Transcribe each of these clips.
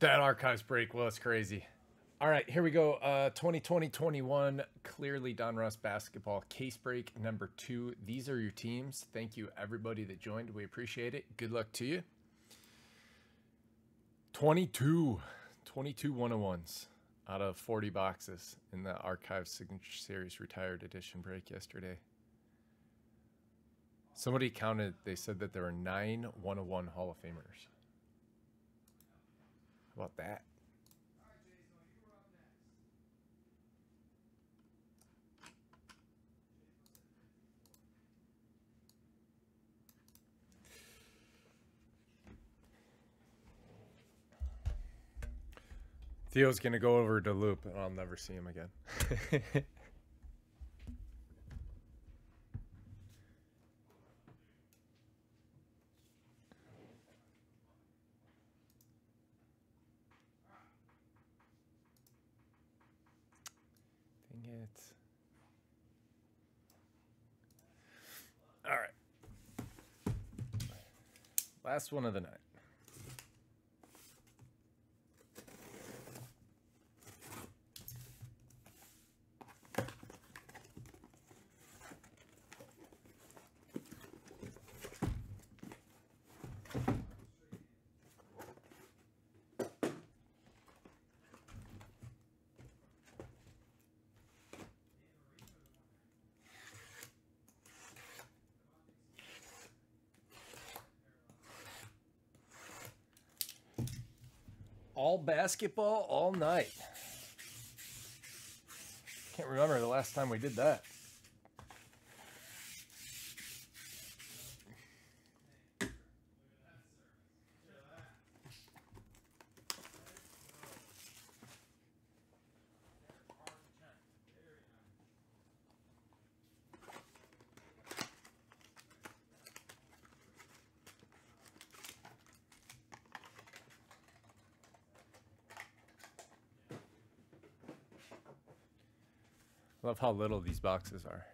That archives break Well, was crazy. All right, here we go. Uh, 2020-21, clearly Donruss basketball case break number two. These are your teams. Thank you, everybody that joined. We appreciate it. Good luck to you. 22, 22 101s out of 40 boxes in the Archive Signature Series Retired Edition break yesterday. Somebody counted, they said that there were nine 101 Hall of Famers. About that? Theo's gonna go over to Loop and I'll never see him again. Dang it. All right. Last one of the night. All basketball all night. Can't remember the last time we did that. Love how little these boxes are.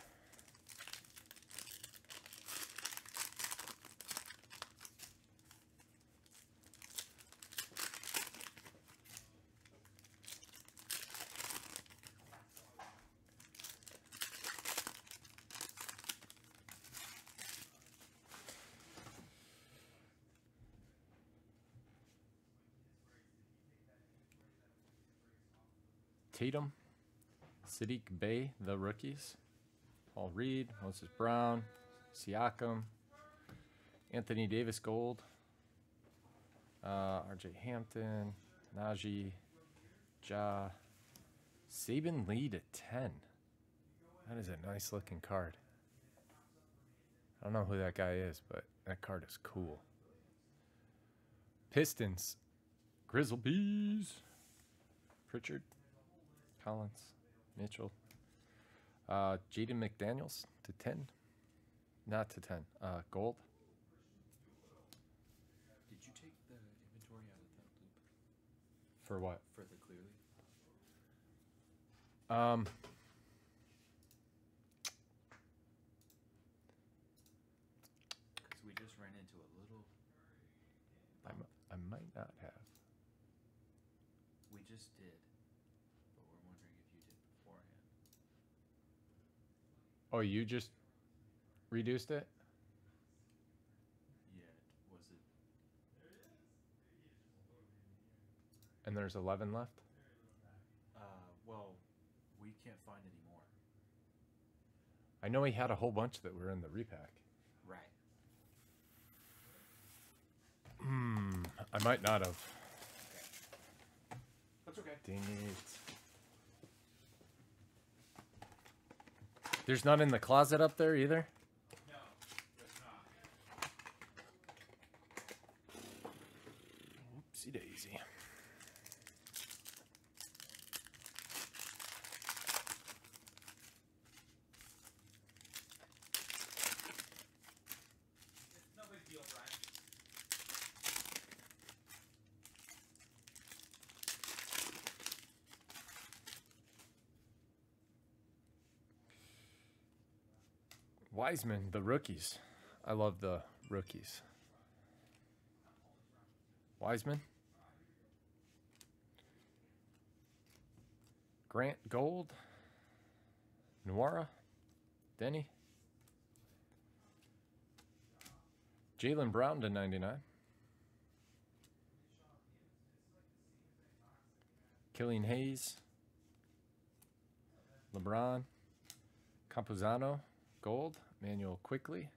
Tatum. Sadiq Bey, the rookies. Paul Reed, Moses Brown, Siakam, Anthony Davis Gold, uh, RJ Hampton, Nnaji, Ja, Saben Lee to 10. That is a nice looking card. I don't know who that guy is, but that card is cool. Pistons, Grizzle Bees, Pritchard, Collins. Mitchell. Uh, Jaden McDaniels to 10. Not to 10. Uh, gold. Did you take the inventory out of that loop For what? further clearly? Um, Because we just ran into a little. I, m- I might not have. We just did, but we're wondering if you did beforehand. Oh, you just reduced it? Yeah, was it? And there's 11 left? Uh, well, we can't find any more. I know he had a whole bunch that were in the repack. Right. Hmm. I might not have. That's okay. Dang it. There's none in the closet up there either? No, that's not. Oopsie daisy. No big deal, Brian. Wiseman, the rookies. I love the rookies. Wiseman. Grant Gold. Noira. Denny. Jaylen Brown to 99. Killian Hayes. LeBron. Campuzano. Gold. Manuel Quickley.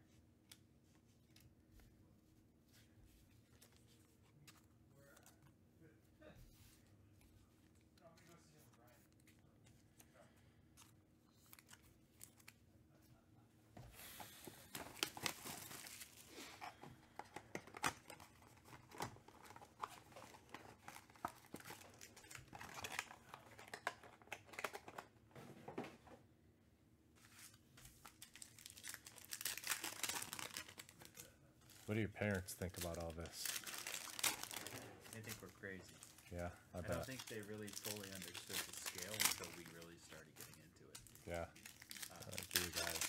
Parents think about all this? They think we're crazy. Yeah, I I don't think they really fully understood the scale until we really started getting into it. Yeah. Uh, Uh, guys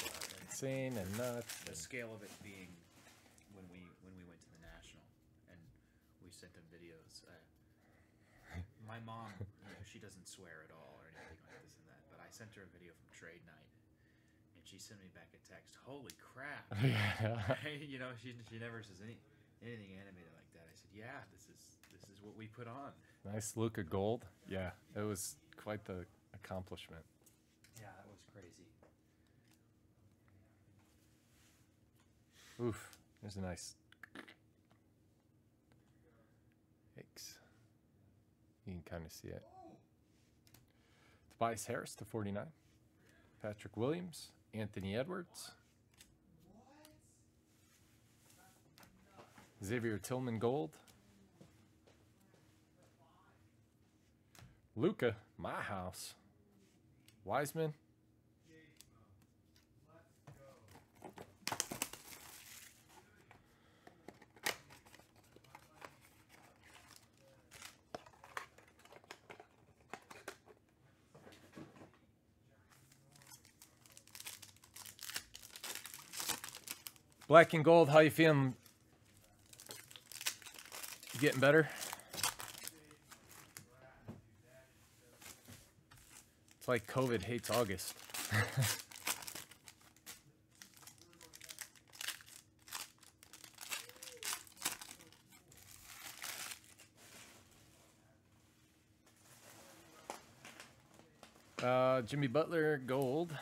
insane and nuts. the and- scale of it being when we when we went to the national and we sent them videos. Uh, my mom, you know, she doesn't swear at all or anything like this and that. But I sent her a video from trade night, she sent me back a text. Holy crap! you know, she she never says any anything animated like that. I said, yeah, this is this is what we put on. Nice Luka Gold. Yeah, it was quite the accomplishment. Yeah, that was crazy. Oof. There's a nice. Yikes. You can kind of see it. Tobias Harris to 49. Patrick Williams. Anthony Edwards. Xavier Tillman Gold. Luka, my house. Wiseman. Black and gold, how you feeling? You getting better? It's like COVID hates August. uh, Jimmy Butler, gold.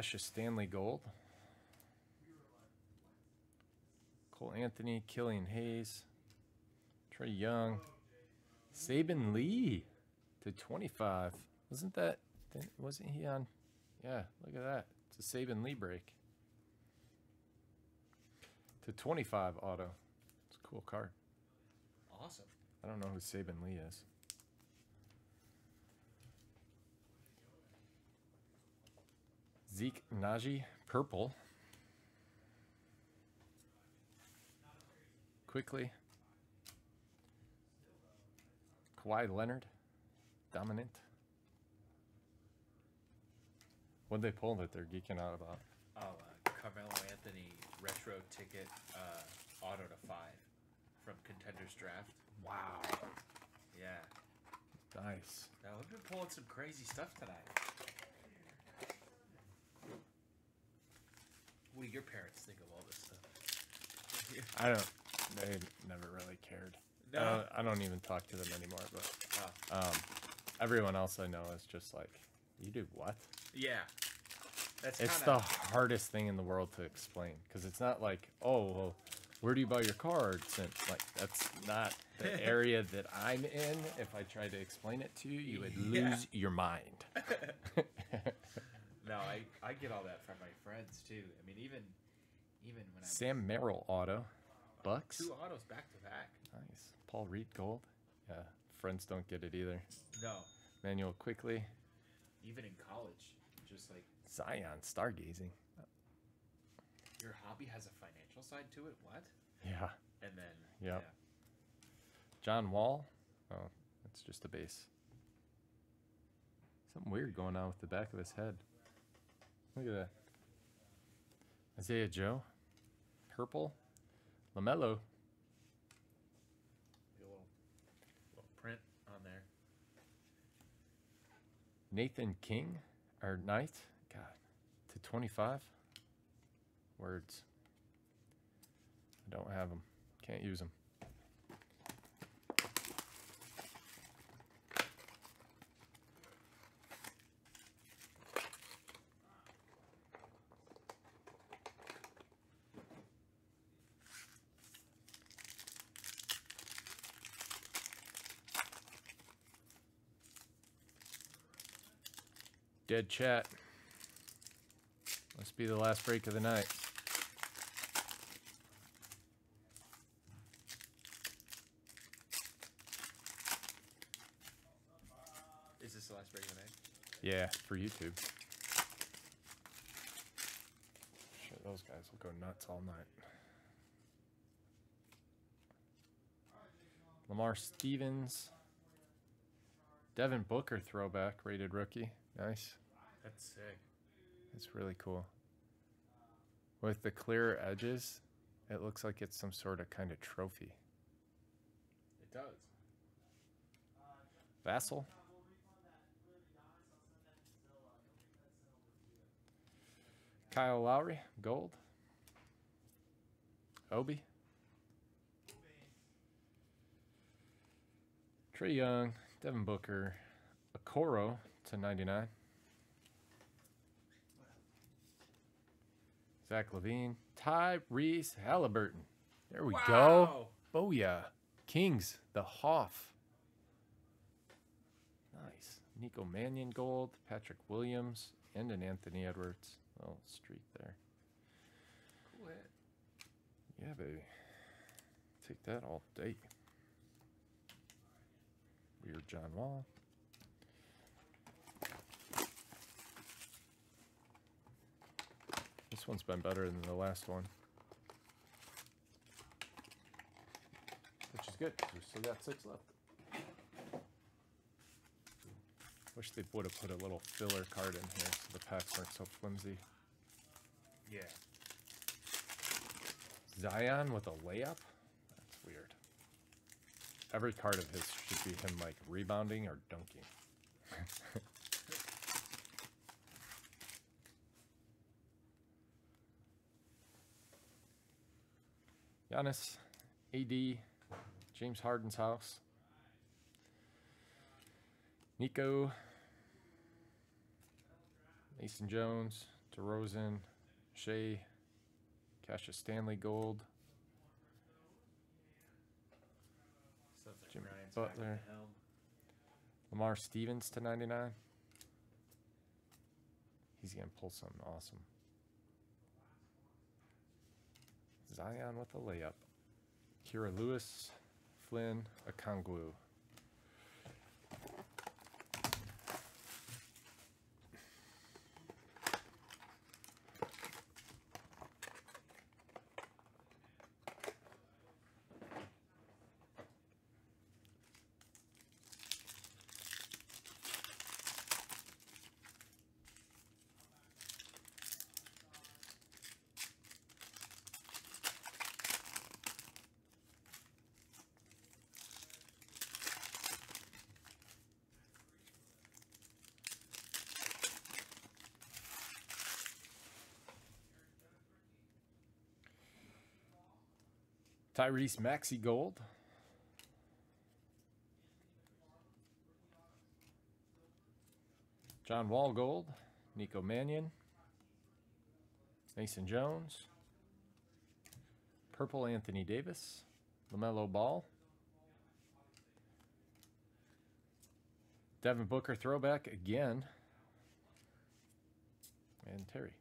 Cassius Stanley Gold. Cole Anthony, Killian Hayes, Trae Young, Saben Lee to 25. Wasn't that, wasn't he on? Yeah, look at that. It's a Saben Lee break. To 25 auto. It's a cool card. Awesome. I don't know who Saben Lee is. Zeke Nnaji, purple. Quickley. Kawhi Leonard, dominant. What'd they pull that they're geeking out about? Oh, uh, Carmelo Anthony retro ticket uh, auto to five from Contenders Draft. Wow. Yeah. Nice. Now we've been pulling some crazy stuff tonight. What do your parents think of all this stuff? I don't, they never really cared. I No. don't, I don't even talk to them anymore, but Oh, um, everyone else I know is just like, you do what? yeah. That's It's kinda, the hardest thing in the world to explain because it's not like, oh, well, where do you buy your cards? And like, that's not the area that I'm in. If I tried to explain it to you, you would Yeah. lose your mind. No, I, I get all that from my friends too. I mean, even even when I'm Sam Merrill auto, Bucks. two autos back to back. Nice. Paul Reed gold. Yeah, friends don't get it either. No, Manuel Quickley. even in college, just like Zion stargazing. your hobby has a financial side to it. What? Yeah. And then Yep. John Wall. Oh, that's just a base. Something weird going on with the back of his head. Look at that. Isaiah Joe. Purple. LaMelo. Be a little, little print on there. Nathan King, or Knight. God, to 25. Words. I don't have them. Can't use them. Dead chat. Must be the last break of the night. Is this the last break of the night? Yeah, for YouTube. Sure, those guys will go nuts all night. Lamar Stevens. Devin Booker throwback, rated rookie. Nice. That's sick. It's really cool. With the clear edges, it looks like it's some sort of kind of trophy. It does. Vassell. Kyle Lowry, gold. Obi. Trae Young, Devin Booker, Okoro to 99. Zach LaVine, Tyrese Halliburton. There we go. Wow. Booyah. Kings, the Hoff. Nice. Nico Mannion gold, Patrick Williams, and an Anthony Edwards. Little streak there. Cool hit. Yeah, baby. Take that all day. Weird John Wall. This one's been better than the last one. Which is good, we still got six left. Wish they would have put a little filler card in here so the packs weren't so flimsy. Yeah. Zion with a layup? That's weird. Every card of his should be him like rebounding or dunking. Giannis, AD, James Harden's house. Nico, Mason Jones, DeRozan, Shea, Cassius Stanley Gold, like Jimmy Ryan's back at the Butler. Lamar Stevens to 99. He's going to pull something awesome. Zion with a layup. Kira Lewis, Flynn, Okongwu. Tyrese Maxey Gold. John Wall Gold. Nico Mannion. Mason Jones. Purple Anthony Davis. LaMelo Ball. Devin Booker throwback again. And Terry.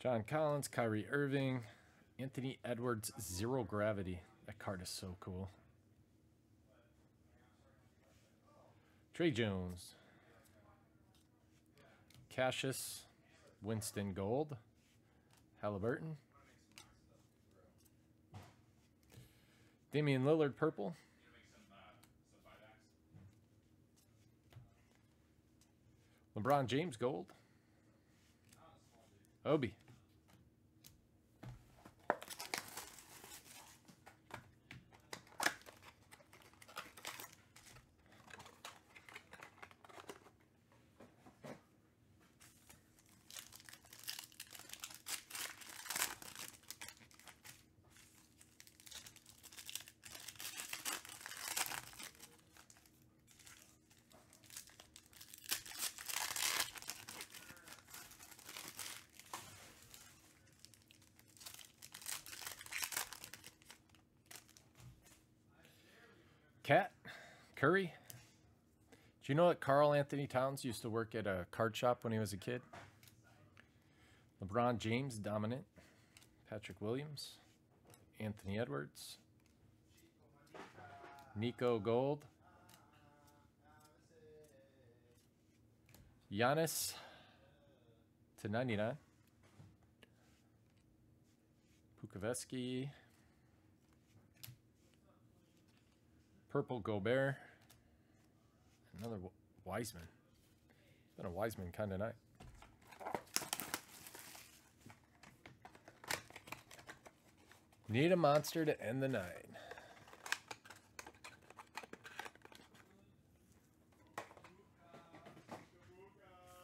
John Collins, Kyrie Irving, Anthony Edwards, Zero Gravity. That card is so cool. Tre Jones, Cassius, Winston Gold, Halliburton, Damian Lillard, Purple. LeBron James, Gold. Obi. Curry. Do you know that Karl-Anthony Towns used to work at a card shop when he was a kid? LeBron James, dominant. Patrick Williams, Anthony Edwards, Nico Gold, Giannis to 99, Pokusevski, Purple Gobert. Another Wi- Wiseman. Been a Wiseman kind of night. Need a monster to end the night.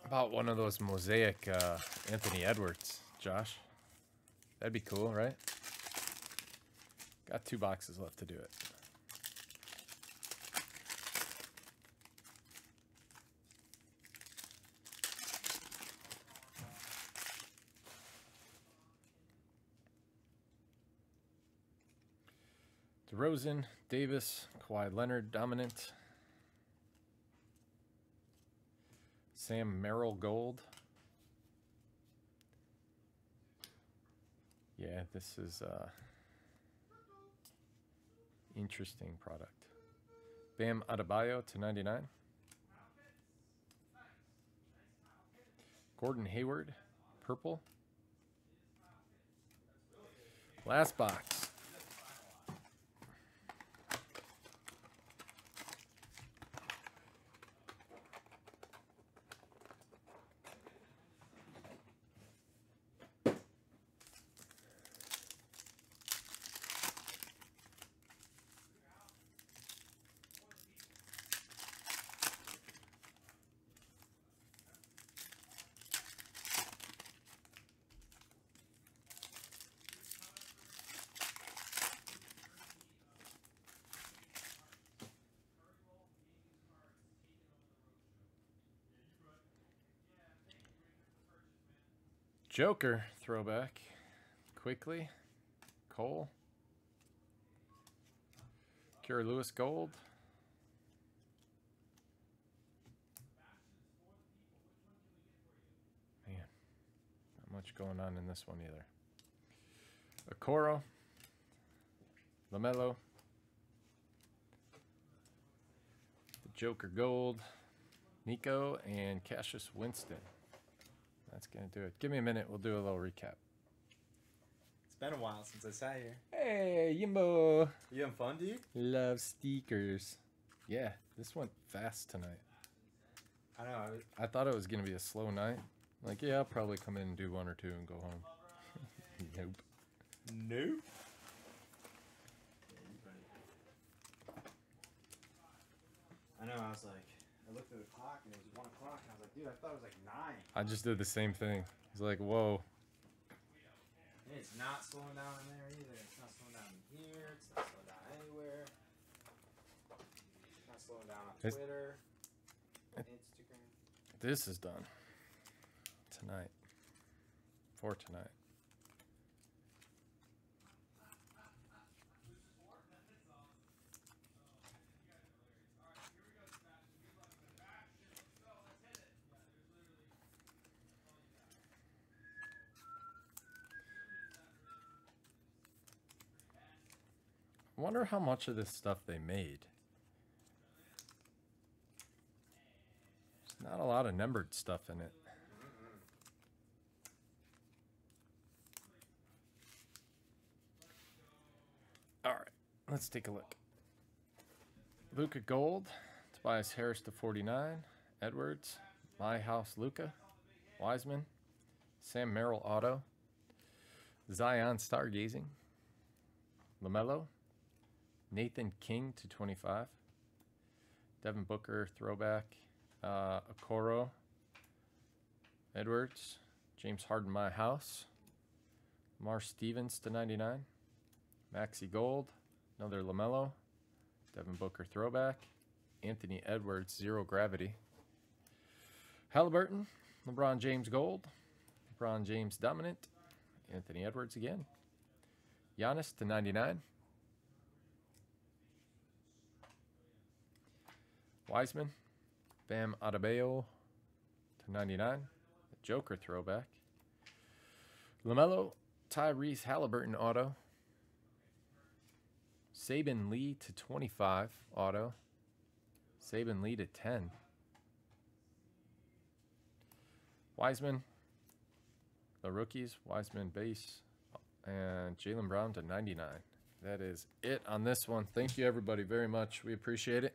About one of those mosaic uh, Anthony Edwards, Josh. That'd be cool, right? Got two boxes left to do it. DeRozan, Davis, Kawhi Leonard, dominant. Sam Merrill Gold. Yeah, this is uh interesting product. Bam Adebayo to 99. Gordon Hayward, purple. Last box. Joker throwback. Quickley. Cole. Kira Lewis Gold. Man, not much going on in this one either. Okoro. LaMelo. The Joker Gold. Nico and Cassius Winston. That's going to do it. Give me a minute. We'll do a little recap. It's been a while since I sat here. Hey, Yimbo. You having fun, dude? Love stickers. Yeah, this went fast tonight. I know. I I thought it was going to be a slow night. Like, yeah, I'll probably come in and do one or two and go home. nope. nope. I know. I was like, looked at the clock and it was one o'clock, and I was like, dude, I thought it was like nine. I just did the same thing. It's like, whoa. And it's not slowing down in there either. It's not slowing down in here. It's not slowing down anywhere. It's not slowing down on It's- Twitter, it- Instagram. This is done. Tonight. For tonight. Wonder how much of this stuff they made. There's not a lot of numbered stuff in it. All right, let's take a look. Luka Gold, Tobias Harris to 49, Edwards, My House Luka, Wiseman, Sam Merrill Auto, Zion Stargazing, LaMelo, Nathan King to 25, Devin Booker Throwback, uh, Okoro, Edwards, James Harden My House, Mar Stevens to 99, Maxey Gold, another LaMelo, Devin Booker Throwback, Anthony Edwards Zero Gravity, Halliburton, LeBron James Gold, LeBron James Dominant, Anthony Edwards again. Giannis to 99. Wiseman, Bam Adebayo to 99. The Joker throwback. LaMelo, Tyrese Halliburton auto. Saben Lee to 25 auto. Saben Lee to 10. Wiseman, the rookies, Wiseman base, and Jaylen Brown to 99. That is it on this one. Thank you, everybody, very much. We appreciate it.